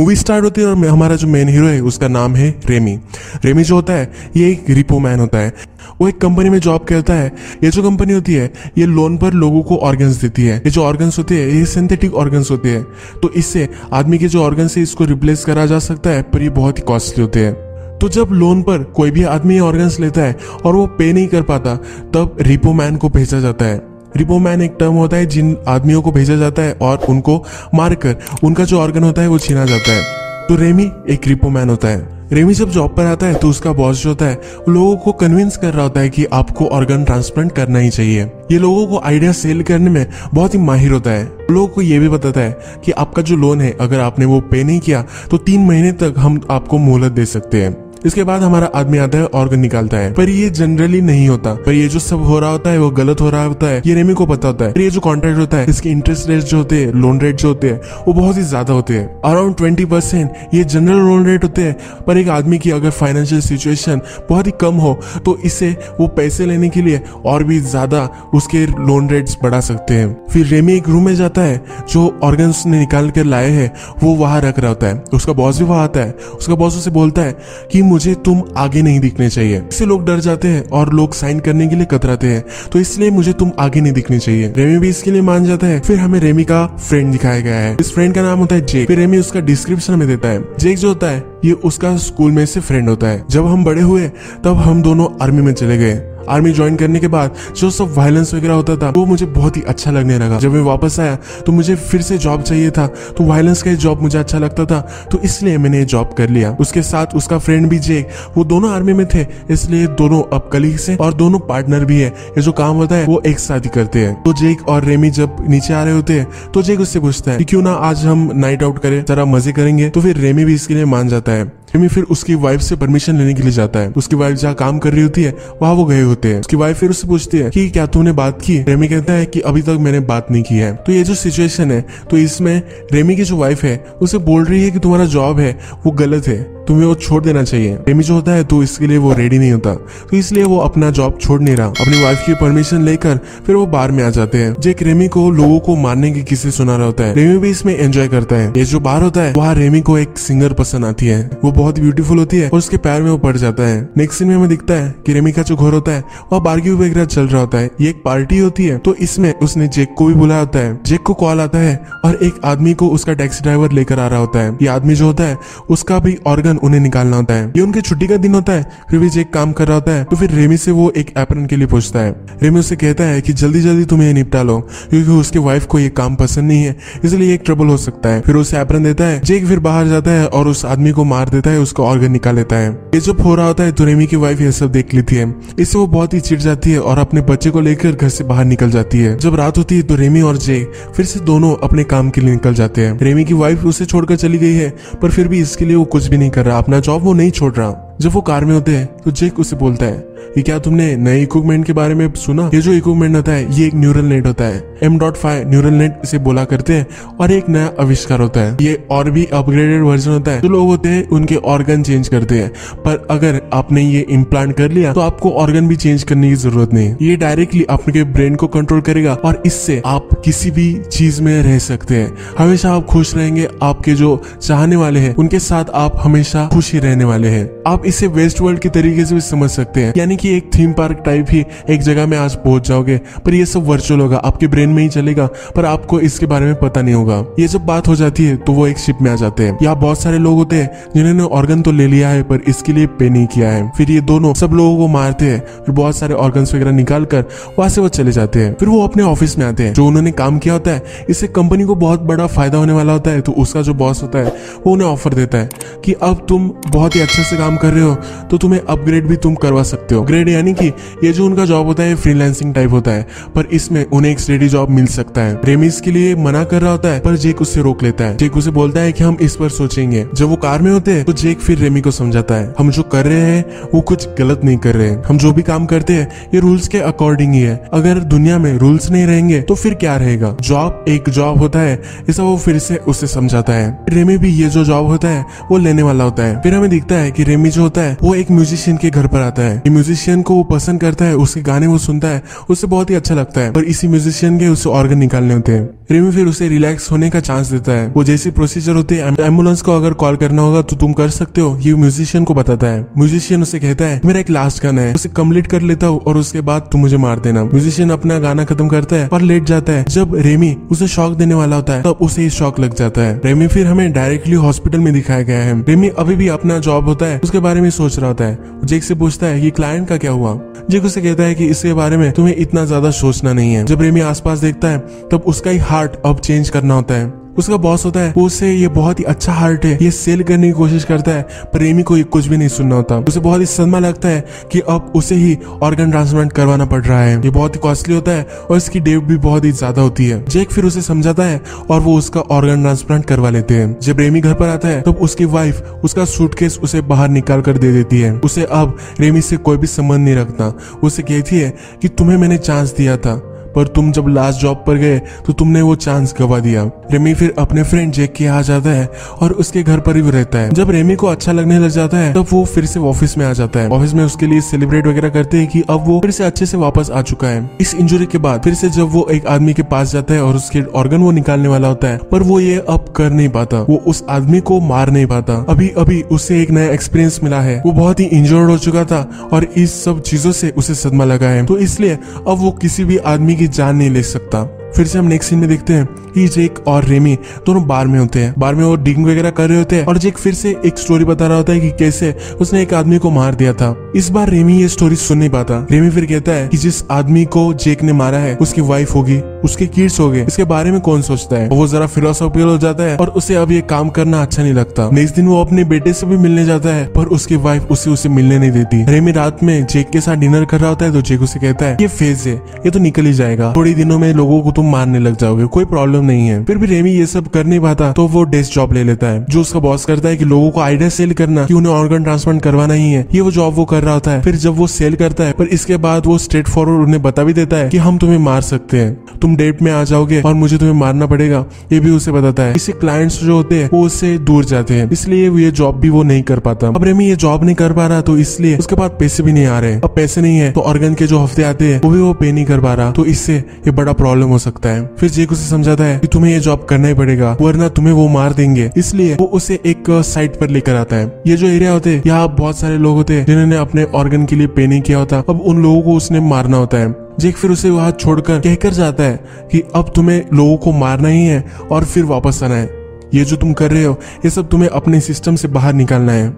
Movie start होती है और हमारा जो मेन हीरो है, उसका नाम है रेमी रेमी जो होता है, ये एक रिपो मैन होता है। वो एक कंपनी में जॉब करता है। ये जो कंपनी होती है, ये लोन पर लोगों को ऑर्गन्स देती है। ये जो ऑर्गन्स होते हैं, ये सिंथेटिक ऑर्गन्स होते हैं। तो इससे आदमी के जो ऑर्गन्स है, इसको रिप्लेस करा जा सकता है, पर ये बहुत ही कॉस्टली होते हैं। तो जब लोन पर कोई भी आदमी ऑर्गन्स लेता है, और वो पे नहीं कर पाता, तब रिपो मैन को भेजा जाता है। रिपो मैन एक टर्म होता है जिन आदमियों को भेजा जाता है और उनको मारकर उनका जो ऑर्गन होता है वो छीना जाता है। तो रेमी एक रिपोमैन होता है। रेमी जब जॉब पर आता है तो उसका बॉस जो होता है लोगों को कन्विंस कर रहा होता है कि आपको ऑर्गन ट्रांसप्लांट करना ही चाहिए। ये लोगों को आइडिया सेल करने में बहुत ही माहिर होता है। लोगों को ये भी बताता है कि आपका जो लोन है, अगर आपने वो पे नहीं किया तो तीन महीने तक हम आपको मोहलत दे सकते हैं। इसके बाद हमारा आदमी आता है ऑर्गन निकालता है। पर ये जनरली नहीं होता। पर ये जो सब हो रहा होता है, वो गलत हो रहा होता है, ये रेमी को पता होता है। ये जो कॉन्ट्रैक्ट होता है, इसके इंटरेस्ट रेट जो होते हैं लोन रेट जो होते हैं, वो बहुत ही ज़्यादा होते हैं। अराउंड ट्वेंटी परसेंट ये जनरल लोन रेट होते हैं, पर एक आदमी की अगर फाइनेंशियल सिचुएशन बहुत ही कम हो तो इसे वो पैसे लेने के लिए और भी ज़्यादा उसके लोन रेट्स बढ़ा सकते हैं। फिर रेमी एक रूम में जाता है, जो ऑर्गन ने निकाल कर लाए हैं, वो वहाँ रख रहा होता है। उसका बॉस भी वहाँ आता है। उसका बॉस उसे बोलता है कि मुझे तुम आगे नहीं दिखने चाहिए। इससे लोग डर जाते हैं और लोग साइन करने के लिए कतराते हैं। तो इसलिए मुझे तुम आगे नहीं दिखने चाहिए। रेमी भी इसके लिए मान जाता है। फिर हमें रेमी का फ्रेंड दिखाया गया है। इस फ्रेंड का नाम होता है जेक फिर रेमी उसका डिस्क्रिप्शन में देता है। जेक जो होता है, ये उसका स्कूल में से फ्रेंड होता है। जब हम बड़े हुए, तब हम दोनों आर्मी में चले गए। आर्मी ज्वाइन करने के बाद जो सब वायलेंस वगैरह होता था, वो मुझे बहुत ही अच्छा लगने लगा। जब मैं वापस आया तो मुझे फिर से जॉब चाहिए था तो वायलेंस का जॉब मुझे अच्छा लगता था तो इसलिए मैंने ये जॉब कर लिया। उसके साथ उसका फ्रेंड भी जेक वो दोनों आर्मी में थे, इसलिए दोनों अब कलीग्स हैं और दोनों पार्टनर भी है। ये जो काम होता है, वो एक साथ ही करते हैं। तो जेक और रेमी जब नीचे आ रहे होते हैं तो जेक उससे पूछता है क्यों ना आज हम नाइट आउट करें, जरा मज़े करेंगे। तो फिर रेमी भी इसके लिए मान जाता है। रेमी फिर उसकी वाइफ से परमिशन लेने के लिए जाता है उसकी वाइफ जहाँ काम कर रही होती है वहाँ वो गए होते हैं उसकी वाइफ फिर उससे पूछती है कि क्या तूने बात की रेमी कहता है कि अभी तक मैंने बात नहीं की है तो ये जो सिचुएशन है तो इसमें रेमी की जो वाइफ है उसे बोल रही है कि तुम्हारा जॉब है वो गलत है तुम्हें वो छोड़ देना चाहिए। रेमी जो होता है तो इसके लिए वो रेडी नहीं होता। तो इसलिए वो अपना जॉब छोड़ नहीं रहा। अपनी वाइफ की परमिशन लेकर फिर वो बार में आ जाते हैं। जेक रेमी को लोगों को मारने की किस्से सुना रहा होता है रेमी भी इसमें एंजॉय करता है। ये जो बार होता है, वहाँ रेमी को एक सिंगर पसंद आती है। वो बहुत ब्यूटीफुल होती है और उसके पैर में वो पड़ जाता है। नेक्स्ट सीन में हमें दिखता है की रेमी का जो घर होता है, वहाँ बार्ग्यू वगैरह चल रहा होता है। ये एक पार्टी होती है तो इसमें उसने जेक को भी बुलाया होता है। जेक को कॉल आता है और एक आदमी को उसका टैक्सी ड्राइवर लेकर आ रहा होता है। ये आदमी जो होता है, उसका भी ऑर्गन उन्हें निकालना होता है। ये उनकी छुट्टी का दिन होता है। भी जेक काम कर रहा होता है तो फिर रेमी से वो एक एप्रन के लिए पूछता है। रेमी उसे कहता है कि जल्दी जल्दी तुम्हें ये निपटा लो, क्योंकि उसके वाइफ को ये काम पसंद नहीं है, इसलिए एक ट्रबल हो सकता है। फिर उसे एप्रन देता है जेक फिर बाहर जाता है और उस आदमी को मार देता है, उसका ऑर्गन निकाल लेता है। ये जब हो रहा होता है तो रेमी की वाइफ ये सब देख लेती है। इससे वो बहुत ही चिढ़ जाती है और अपने बच्चे को लेकर घर से बाहर निकल जाती है। जब रात होती है तो रेमी और जेक फिर से दोनों अपने काम के लिए निकल जाते हैं। रेमी की वाइफ उसे छोड़कर चली गई है, पर फिर भी इसके लिए वो कुछ भी नहीं कर रहा अपना जॉब वो नहीं छोड़ रहा जब वो कार में होते हैं तो जेक उसे बोलता है कि क्या तुमने नए इक्विपमेंट के बारे में सुना? ये जो इक्विपमेंट होता है, ये एक न्यूरल नेट होता है। M dot five neural net इसे बोला करते हैं और एक नया आविष्कार होता है। ये और भी अपग्रेडेड वर्जन होता है। जो लोग होते हैं, उनके ऑर्गन चेंज करते हैं। पर अगर आपने ये इम्प्लांट कर लिया तो आपको ऑर्गन भी चेंज करने की ज़रूरत नहीं। ये डायरेक्टली आपके ब्रेन को कंट्रोल करेगा और इससे आप किसी भी चीज़ में रह सकते हैं। हमेशा आप खुश रहेंगे, आपके जो चाहने वाले हैं, उनके साथ आप हमेशा खुश रहने वाले हैं। आप इसे वेस्ट वर्ल्ड के तरीके से भी समझ सकते हैं। यानी कि एक थीम पार्क टाइप ही एक जगह में आज पहुँच जाओगे। पर ये सब वर्चुअल होगा, आपके ब्रेन में ही चलेगा। पर आपको इसके बारे में पता नहीं होगा। ये जब बात हो जाती है तो वो एक शिप में आ जाते हैं। यहाँ बहुत सारे लोग होते हैं, जिन्होंने ऑर्गन तो ले लिया है, पर इसके लिए पे नहीं किया है। फिर ये दोनों सब लोगों को मारते हैं। फिर बहुत सारे ऑर्गन वगैरह निकाल कर वहाँ से वो चले जाते हैं। फिर वो अपने ऑफ़िस में आते हैं। जो उन्होंने काम किया होता है, इससे कंपनी को बहुत बड़ा फ़ायदा होने वाला होता है। तो उसका जो बॉस होता है, वो उन्हें ऑफ़र देता है कि अब तुम बहुत ही अच्छे से काम कर रहे हो तो तुम्हें अपग्रेड भी तुम करवा सकते हो। ग्रेड यानी कि ये जो उनका जॉब होता है फ्रीलांसिंग टाइप होता है, पर इसमें उन्हें एक स्टेडी जॉब मिल सकता है। रेमिस के लिए मना कर रहा होता है, पर जेक उससे रोक लेता है। जेक उसे बोलता है कि हम इस पर सोचेंगे। जब वो कार में होते हैं तो जेक फिर रेमी को समझाता है। हम जो कर रहे हैं, वो कुछ गलत नहीं कर रहे हैं। हम जो भी काम करते हैं, ये रूल्स के अकॉर्डिंग ही है। अगर दुनिया में रूल्स नहीं रहेंगे तो फिर क्या रहेगा? जॉब एक जॉब होता है, ऐसा वो फिर से उसे समझाता है। रेमी भी ये जो जॉब होता है, वो लेने वाला होता है। फिर हमें दिखता है कि रेमी जो होता है, वो एक म्यूजिशियन के घर पर आता है। म्यूजिशियन को वो पसंद करता है, उसके गाने वो सुनता है उससे बहुत ही अच्छा लगता है। पर इसी म्यूजिशियन के उसे ऑर्गन निकालने होते हैं। रेमी फिर उसे रिलैक्स होने का चांस देता है। वो जैसी प्रोसीजर होती है एंबुलेंस को अगर कॉल करना होगा तो तुम कर सकते हो। ये म्यूजिशियन को बताता है। म्यूजिशियन उसे कहता है, मेरा एक लास्ट गाना है। उसे कंप्लीट कर लेता हूँ, और उसके बाद तुम मुझे मार देना। म्यूजिशियन अपना गाना खत्म करता है और लेट जाता है। जब रेमी उसे शॉक देने वाला होता है, तब उसे शॉक लग जाता है। रेमी फिर हमें डायरेक्टली हॉस्पिटल में दिखाया गया है। रेमी अभी भी अपना जॉब होता है, उसके बारे में सोच रहा होता है। जेक से पूछता है कि क्लाइंट का क्या हुआ? जेक उसे कहता है कि इसके बारे में तुम्हें इतना ज़्यादा सोचना नहीं है। जब रेमी आसपास देखता है, तब उसका ही हार्ट अब चेंज करना होता है। उसका बॉस होता है, वो उससे ये बहुत ही अच्छा हार्ट है, ये सेल करने की कोशिश करता है, पर रेमी को ये कुछ भी नहीं सुनना होता। उसे बहुत ही सदमा लगता है कि अब उसे ही ऑर्गन ट्रांसप्लांट करवाना पड़ रहा है। ये बहुत ही कॉस्टली होता है और इसकी डेट भी बहुत ही ज़्यादा होती है। जेक फिर उसे समझाता है और वो उसका ऑर्गन ट्रांसप्लांट करवा लेते हैं। जब रेमी घर पर आता है, तब उसकी वाइफ उसका सूटकेस उसे बाहर निकाल कर दे देती है। उसे अब रेमी से कोई भी संबंध नहीं रखता। उसे कहती है कि तुम्हें मैंने चांस दिया था। पर तुम जब लास्ट जॉब पर गए तो तुमने वो चांस गवा दिया। रेमी फिर अपने फ्रेंड जेक के यहाँ जाता है और उसके घर पर ही रहता है। जब रेमी को अच्छा लगने लग जाता है, तब वो फिर से ऑफ़िस में आ जाता है। ऑफ़िस में उसके लिए सेलिब्रेट वगैरह करते हैं कि अब वो फिर से अच्छे से वापस आ चुका है। इस इंजुरी के बाद फिर से जब वो एक आदमी के पास जाता है और उसके ऑर्गन वो निकालने वाला होता है, पर वो ये अब कर नहीं पाता। वो उस आदमी को मार नहीं पाता। अभी अभी उसे एक नया एक्सपीरियंस मिला है। वो बहुत ही इंजर्ड हो चुका था और इस सब चीज़ों से उसे सदमा लगा है। तो इसलिए अब वो किसी भी आदमी की जान नहीं ले सकता। फिर से हम नेक्स्ट सीन में देखते हैं कि जेक और रेमी दोनों बार में होते हैं। बार में वो डिंग वगैरह कर रहे होते हैं और जेक फिर से एक स्टोरी बता रहा होता है कि कैसे उसने एक आदमी को मार दिया था। इस बार रेमी ये स्टोरी सुन नहीं पाता। रेमी फिर कहता है कि जिस आदमी को जेक ने मारा है, उसकी वाइफ होगी, उसके किड्स हो गए। इसके बारे में कौन सोचता है? वो जरा फिलोसॉफिकल हो जाता है और उसे अब ये काम करना अच्छा नहीं लगता। नेक्स्ट दिन वो अपने बेटे से भी मिलने जाता है, पर उसकी वाइफ उसे उसे मिलने नहीं देती। रेमी रात में जेक के साथ डिनर कर रहा होता है तो जेक उसे कहता है, ये फ़ेज़ है, ये तो निकल ही जाएगा। थोड़ी दिनों में लोगों को तुम मारने लग जाओगे, कोई प्रॉब्लम नहीं है। फिर भी रेमी ये सब कर नहीं पाता तो वो डेस्क जॉब ले लेता है, जो उसका बॉस करता है कि लोगों को आइडिया सेल करना, कि उन्हें ऑर्गन ट्रांसप्लांट करवाना ही है। ये वो जॉब वो कर रहा होता है। फिर जब वो सेल करता है, पर इसके बाद वो स्ट्रेट फॉरवर्ड उन्हें बता भी देता है कि हम तुम्हें मार सकते हैं। तुम डेट में आ जाओगे और मुझे तुम्हें मारना पड़ेगा, ये भी उसे बताता है। इसे क्लाइंट्स जो होते हैं, वो उससे दूर जाते हैं। इसलिए ये जॉब भी वो नहीं कर पाता। अब रेमी ये जॉब नहीं कर पा रहा तो इसलिए उसके पास पैसे भी नहीं आ रहे अब पैसे नहीं है तो ऑर्गन के जो हफ़्ते आते हैं, वो भी वो पे नहीं कर पा रहा। तो इससे ये बड़ा प्रॉब्लम हो सकता है। फिर जेक उसे समझाता है कि तुम्हें ये जॉब करना ही पड़ेगा, वरना तुम्हें वो मार देंगे। इसलिए वो उसे एक साइट पर लेकर आता है। ये जो एरिया होते हैं यहाँ बहुत सारे लोग होते हैं जिन्होंने अपने ऑर्गन के लिए पे नहीं किया होता। अब उन लोगों को उसने मारना होता है। जेक फिर उसे वहाँ छोड़कर कहकर जाता है कि अब तुम्हें लोगों को मारना ही है और फिर वापस आना है। ये जो तुम कर रहे हो, ये सब तुम्हें अपने सिस्टम से बाहर निकालना है।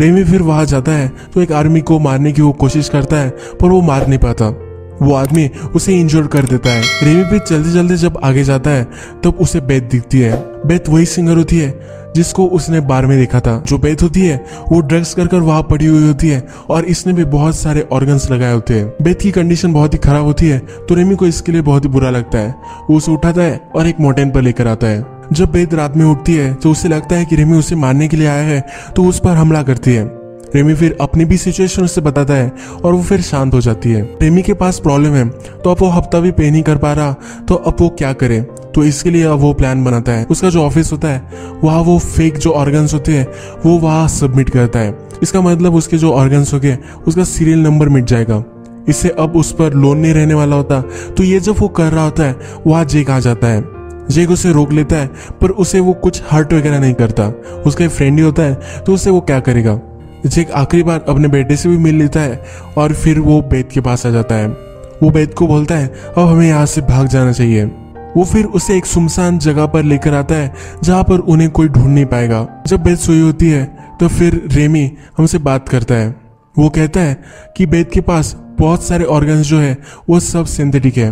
रेमी फिर वहाँ जाता है तो एक आर्मी को मारने की वो कोशिश करता है, पर वो मार नहीं पाता। वो आदमी उसे इंजोर कर देता है। रेमी भी चलते चलते जब आगे जाता है, तब तो उसे बेत दिखती है। बेत वही सिंगर होती है जिसको उसने बार में देखा था। जो बेत होती है, वो ड्रग्स कर कर वहाँ पड़ी हुई होती है और इसने भी बहुत सारे ऑर्गन्स लगाए होते हैं। बेत की कंडीशन बहुत ही खराब होती है तो रेमी को इसके लिए बहुत ही बुरा लगता है। वो उसे उठाता है और एक मोटेन पर लेकर आता है। जब बेत रात में उठती है तो उसे लगता है कि रेमी उसे मारने के लिए आया है तो उस पर हमला करती है। रेमी फिर अपनी भी सिचुएशन उससे बताता है और वो फिर शांत हो जाती है। रेमी के पास प्रॉब्लम है तो अब वो हफ़्ता भी पे नहीं कर पा रहा तो अब वो क्या करे? तो इसके लिए वो प्लान बनाता है। उसका जो ऑफ़िस होता है, वहाँ वो फेक जो ऑर्गन्स होते हैं, वो वहाँ सबमिट करता है। इसका मतलब उसके जो ऑर्गन्स हो गए उसका सीरियल नंबर मिट जाएगा। इससे अब उस पर लोन नहीं रहने वाला होता। तो ये जब वो कर रहा होता है, वहाँ जेक आ जाता है। जेक उसे रोक लेता है, पर उसे वो कुछ हर्ट वगैरह नहीं करता। उसका एक फ्रेंड ही होता है तो उसे वो क्या करेगा? जेक आखिरी बार अपने बेटे से भी मिल लेता है और फिर वो बेद के पास आ जाता है। वो बेद को बोलता है, अब हमें यहाँ से भाग जाना चाहिए। वो फिर उसे एक सुमसान जगह पर लेकर आता है, जहाँ पर उन्हें कोई ढूंढ नहीं पाएगा। जब बेद सोई होती है तो फिर रेमी हमसे बात करता है। वो कहता है कि बेद के पास बहुत सारे ऑर्गन्स जो है, वो सब सिंथेटिक है।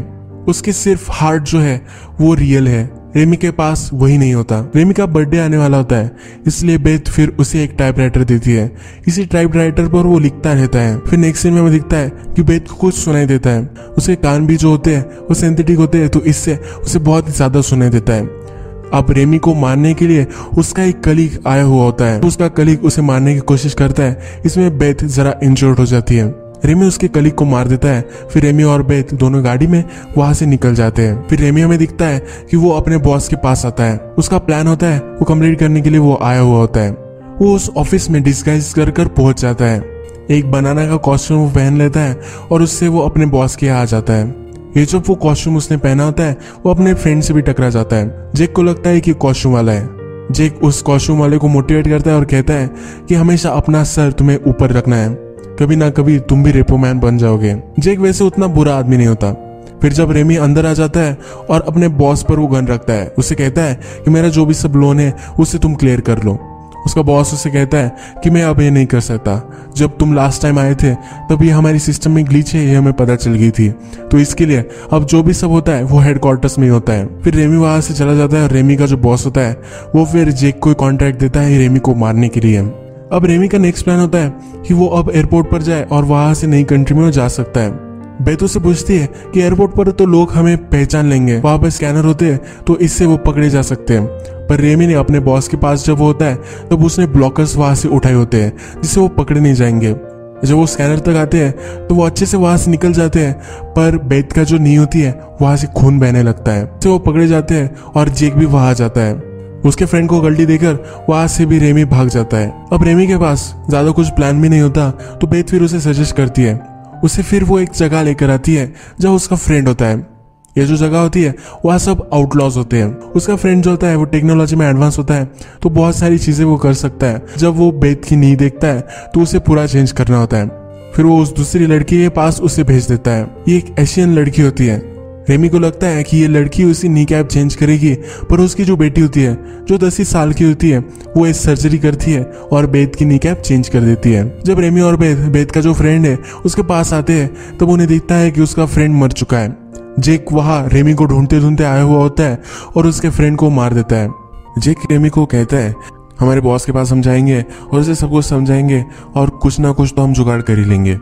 उसके सिर्फ़ हार्ट जो है, वो रियल है। रेमी के पास वही नहीं होता। रेमी का बर्थडे आने वाला होता है, इसलिए बेथ फिर उसे एक टाइपराइटर देती है। इसी टाइपराइटर पर वो लिखता रहता है। फिर नेक्स्ट सीन में हमें दिखता है कि बेथ को कुछ सुनाई देता है। उसके कान भी जो होते हैं, वो सिंथेटिक होते हैं तो इससे उसे बहुत ही ज़्यादा सुनाई देता है। अब रेमी को मारने के लिए उसका एक कलीग आया हुआ होता है। तो उसका कलीग उसे मारने की कोशिश करता है। इसमें बेथ जरा इंजर्ड हो जाती है। रेमी उसके कलीग को मार देता है। फिर रेमी और बेथ दोनों गाड़ी में वहाँ से निकल जाते हैं। फिर रेमी हमें दिखता है कि वो अपने बॉस के पास आता है। उसका प्लान होता है वो कंप्लीट करने के लिए वो आया हुआ होता है। वो उस ऑफ़िस में डिस्गाइज कर कर पहुँच जाता है। एक बनाना का कॉस्ट्यूम वो पहन लेता है और उससे वो अपने बॉस के यहाँ आ जाता है। ये जब वो कॉस्ट्यूम उसने पहना होता है, वो अपने फ्रेंड से भी टकरा जाता है। जेक को लगता है कि कॉस्ट्यूम वाला है। जेक उस कॉस्ट्यूम वाले को मोटिवेट करता है और कहता है कि हमेशा अपना सर तुम्हें ऊपर रखना है। कभी ना कभी तुम भी रेपो मैन बन जाओगे। जेक वैसे उतना बुरा आदमी नहीं होता। फिर जब रेमी अंदर आ जाता है और अपने बॉस पर वो गन रखता है, उसे कहता है कि मेरा जो भी सब लोन है, उसे तुम क्लियर कर लो। उसका बॉस उसे कहता है कि मैं अब ये नहीं कर सकता। जब तुम लास्ट टाइम आए थे, तब ये हमारी सिस्टम में ग्लीच है, ये हमें पता चल गई थी। तो इसके लिए अब जो भी सब होता है, वो हेडक्वार्टर्स में ही होता है। फिर रेमी वहाँ से चला जाता है और रेमी का जो बॉस होता है, वो फिर जेक को कॉन्ट्रैक्ट देता है रेमी को मारने के लिए। अब रेमी का नेक्स्ट प्लान होता है कि वो अब एयरपोर्ट पर जाए और वहाँ से नई कंट्री में जा सकता है। बेतो से पूछती है कि एयरपोर्ट पर तो लोग हमें पहचान लेंगे। वहाँ पर स्कैनर होते हैं तो इससे वो पकड़े जा सकते हैं। पर रेमी ने अपने बॉस के पास जब वो होता है, तब उसने ब्लॉकर्स वहाँ से उठाए होते हैं, जिससे वो पकड़े नहीं जाएँगे। जब वो स्कैनर तक आते हैं तो वो अच्छे से वहाँ से निकल जाते हैं, पर बेत का जो नी होती है, वहाँ से खून बहने लगता है। तो वो पकड़े जाते हैं और जेक भी वहाँ जाता है। उसके फ्रेंड को गलती देकर वहाँ से भी रेमी भाग जाता है। अब रेमी के पास ज़्यादा कुछ प्लान भी नहीं होता तो बेत फिर उसे सजेस्ट करती है। उसे फिर वो एक जगह लेकर आती है, जहाँ उसका फ्रेंड होता है। ये जो जगह होती है, वह सब आउटलॉज होते हैं। उसका फ्रेंड जो होता है, वो टेक्नोलॉजी में एडवांस होता है तो बहुत सारी चीज़ें वो कर सकता है। जब वो बेद की नींद देखता है तो उसे पूरा चेंज करना होता है। फिर वो उस दूसरी लड़की के पास उसे भेज देता है। ये एक एशियन लड़की होती है। रेमी को लगता है कि ये लड़की उसी नी कैप चेंज करेगी, पर उसकी जो बेटी होती है, जो दस ही साल की होती है, वो एक सर्जरी करती है और बेद की नी कैप चेंज कर देती है। जब रेमी और बेद बेद का जो फ्रेंड है, उसके पास आते हैं, तब उन्हें दिखता है कि उसका फ्रेंड मर चुका है। जेक वहाँ रेमी को ढूंढते ढूंढते आया हुआ होता है और उसके फ्रेंड को मार देता है। जेक रेमी को कहता है, हमारे बॉस के पास हम जाएँगे और उसे सब कुछ समझाएँगे और कुछ ना कुछ तो हम जुगाड़ कर ही लेंगे।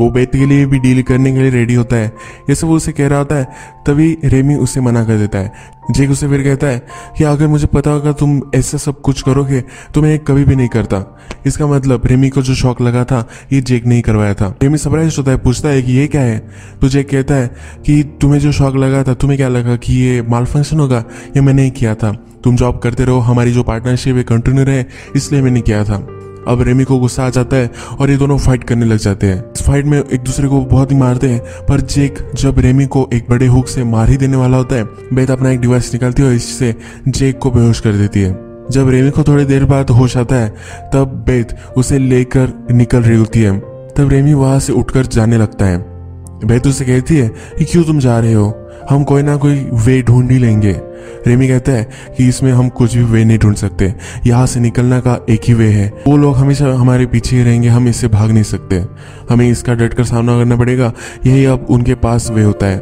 वो बेत के लिए भी डील करने के लिए रेडी होता है। ये सब उसे कह रहा होता है, तभी रेमी उसे मना कर देता है। जेक उसे फिर कहता है कि अगर मुझे पता होगा तुम ऐसा सब कुछ करोगे तो मैं कभी भी नहीं करता। इसका मतलब रेमी को जो शौक लगा था, ये जेक नहीं करवाया था। रेमी सरप्राइज़ होता है, पूछता है कि ये क्या है? तो जेक कहता है कि तुम्हें जो शौक लगा था, तुम्हें क्या लगा कि ये माल फ़ंक्शन होगा? ये मैंने ही किया था। तुम जॉब करते रहो, हमारी जो पार्टनरशिप है कंटिन्यू रहे, इसलिए मैंने किया था। अब रेमी को गुस्सा आ जाता है और ये दोनों फाइट करने लग जाते हैं। इस फाइट में एक दूसरे को बहुत ही मारते हैं, पर जेक जब रेमी को एक बड़े हुक से मार ही देने वाला होता है बेत अपना एक डिवाइस निकालती है और इससे जेक को बेहोश कर देती है। जब रेमी को थोड़ी देर बाद होश आता है, तब बेत उसे लेकर निकल रही होती है। तब रेमी वहाँ से उठकर जाने लगता है। बेत उसे कहती है कि क्यों तुम जा रहे हो? हम कोई ना कोई वे ढूंढ ही लेंगे। रेमी कहता है कि इसमें हम कुछ भी वे नहीं ढूंढ सकते। यहाँ से निकलना का एक ही वे है। वो लोग हमेशा हमारे पीछे ही रहेंगे, हम इससे भाग नहीं सकते। हमें इसका डट कर सामना करना पड़ेगा। यही अब उनके पास वे होता है।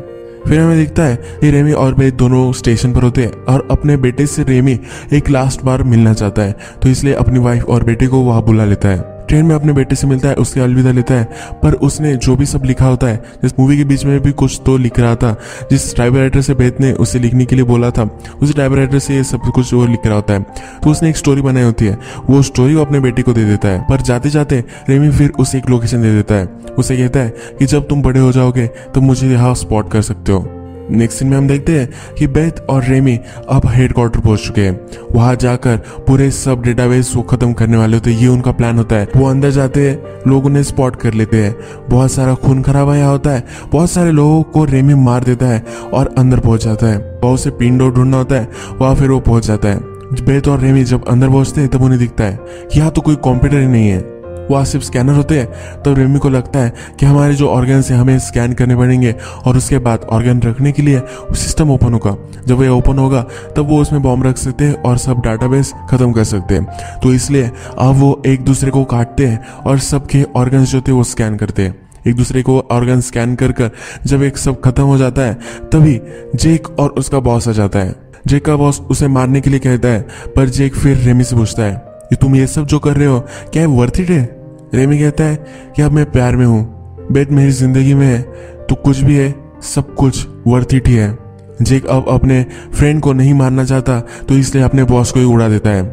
फिर हमें दिखता है कि रेमी और बेट दोनों स्टेशन पर होते हैं और अपने बेटे से रेमी एक लास्ट बार मिलना चाहता है। तो इसलिए अपनी वाइफ और बेटे को वहाँ बुला लेता है। ट्रेन में अपने बेटे से मिलता है, उसके अलविदा लेता है। पर उसने जो भी सब लिखा होता है, जिस मूवी के बीच में भी कुछ तो लिख रहा था, जिस ड्राइवर राइटर से बेत ने उसे लिखने के लिए बोला था, उस ड्राइवर राइटर से ये सब कुछ वो लिख रहा होता है। तो उसने एक स्टोरी बनाई होती है। वो स्टोरी वो अपने बेटे को दे देता है। पर जाते जाते रेमी फिर उसे एक लोकेशन दे देता है। उसे कहता है कि जब तुम बड़े हो जाओगे तो मुझे यहाँ स्पॉट कर सकते हो। नेक्स्ट सीन में हम देखते हैं कि बेथ और रेमी अब हेडक्वार्टर पहुँच चुके हैं। वहाँ जाकर पूरे सब डेटाबेस को खत्म करने वाले होते हैं। ये उनका प्लान होता है। वो अंदर जाते हैं, लोग उन्हें स्पॉट कर लेते हैं। बहुत सारा खून खराब आया होता है। बहुत सारे लोगों को रेमी मार देता है और अंदर पहुँच जाता है। बहुत से पिंडो ढूंढना होता है, वहाँ फिर वो पहुँच जाता है। बेत और रेमी जब अंदर पहुँचते हैं, तब उन्हें दिखता है यहाँ तो कोई कॉम्प्यूटर ही नहीं है। वहाँ सिर्फ़ स्कैनर होते हैं। तो रेमी को लगता है कि हमारे जो ऑर्गन है, हमें स्कैन करने पड़ेंगे और उसके बाद ऑर्गन रखने के लिए सिस्टम ओपन होगा। जब वह ओपन होगा, तब वो उसमें बॉम्ब रख सकते हैं और सब डाटाबेस खत्म कर सकते हैं। तो इसलिए अब वो एक दूसरे को काटते हैं और सबके ऑर्गन जो थे, वो स्कैन करते हैं। एक दूसरे को ऑर्गन स्कैन कर कर जब एक सब खत्म हो जाता है, तभी जेक और उसका बॉस आ जाता है। जेक का बॉस उसे मारने के लिए कहता है, पर जेक फिर रेमी से पूछता है तुम ये सब जो कर रहे हो, क्या वर्थ इट है? रेमी कहता है कि अब मैं प्यार में हूँ। बेट मेरी ज़िंदगी में है। तो कुछ भी है, सब कुछ वर्थ इट ही है। जेक अब अपने फ्रेंड को नहीं मारना चाहता तो इसलिए अपने बॉस को ही उड़ा देता है।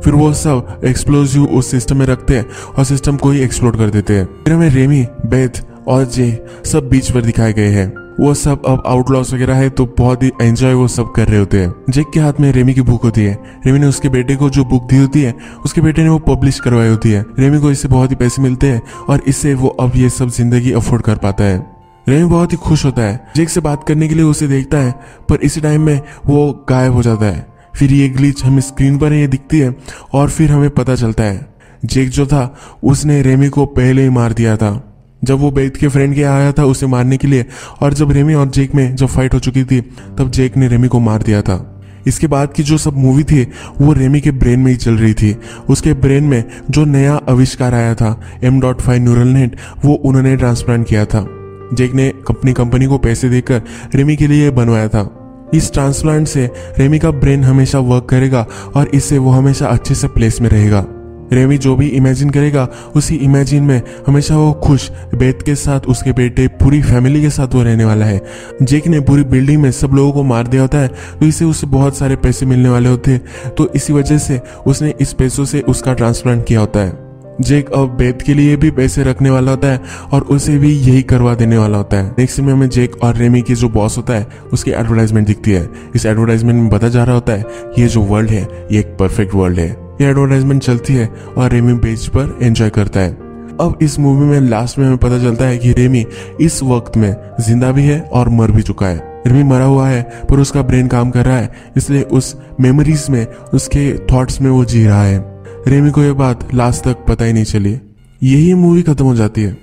फिर वो सब एक्सप्लोजिव उस सिस्टम में रखते हैं और सिस्टम को ही एक्सप्लोर कर देते हैं। फिर हमें रेमी, बेथ और जे सब बीच पर दिखाए गए हैं। वो सब अब आउटलॉस वगैरह है तो बहुत ही एंजॉय वो सब कर रहे होते हैं। जेक के हाथ में रेमी की बुक होती है। रेमी ने उसके बेटे को जो बुक दी होती है, उसके बेटे ने वो पब्लिश करवाई होती है। रेमी को इससे बहुत ही पैसे मिलते हैं और इससे वो अब ये सब ज़िंदगी अफोर्ड कर पाता है। रेमी बहुत ही खुश होता है। जेक से बात करने के लिए उसे देखता है, पर इसी टाइम में वो गायब हो जाता है। फिर ये ग्लिच हमें स्क्रीन पर ये दिखती है और फिर हमें पता चलता है। जेक जो था, उसने रेमी को पहले ही मार दिया था। जब वो बेत के फ्रेंड के आया था उसे मारने के लिए, और जब रेमी और जेक में जब फाइट हो चुकी थी, तब जेक ने रेमी को मार दिया था। इसके बाद की जो सब मूवी थी, वो रेमी के ब्रेन में ही चल रही थी। उसके ब्रेन में जो नया आविष्कार आया था M dot five neural net वो उन्होंने ट्रांसप्लांट किया था। जेक ने अपनी कंपनी को पैसे देकर रेमी के लिए बनवाया था। इस ट्रांसप्लांट से रेमी का ब्रेन हमेशा वर्क करेगा, और इससे वो हमेशा अच्छे से प्लेस में रहेगा। रेमी जो भी इमेजिन करेगा, उसी इमेजिन में हमेशा वो खुश, बेत के साथ उसके बेटे, पूरी फैमिली के साथ वो रहने वाला है। जेक ने पूरी बिल्डिंग में सब लोगों को मार दिया होता है तो इससे उसे बहुत सारे पैसे मिलने वाले होते हैं। तो इसी वजह से उसने इस पैसों से उसका ट्रांसप्लांट किया होता है। जेक अब बेत के लिए भी पैसे रखने वाला होता है और उसे भी यही करवा देने वाला होता है। नेक्स्ट में हमें जेक और रेमी की जो बॉस होता है, उसकी एडवर्टाइजमेंट दिखती है। इस एडवर्टाइजमेंट में बता जा रहा होता है, ये जो वर्ल्ड है, ये एक परफेक्ट वर्ल्ड है। ये एडवर्टाइजमेंट चलती है और रेमी बेच पर एंजॉय करता है। अब इस मूवी में लास्ट में हमें पता चलता है कि रेमी इस वक्त में ज़िंदा भी है और मर भी चुका है। रेमी मरा हुआ है, पर उसका ब्रेन काम कर रहा है, इसलिए उस मेमोरीज में, उसके थॉट्स में वो जी रहा है। रेमी को यह बात लास्ट तक पता ही नहीं चली। यही मूवी खत्म हो जाती है।